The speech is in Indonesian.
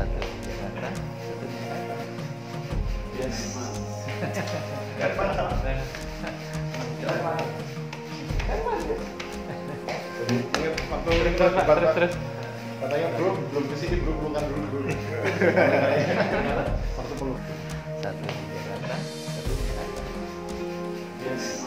satu Jakarta. Satu di Jakarta. Yes terus terus. Katanya belum belum ke sini belum belum kan belum belum waktu belum satu di Jakarta. Satu di Jakarta. Yes.